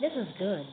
This is good.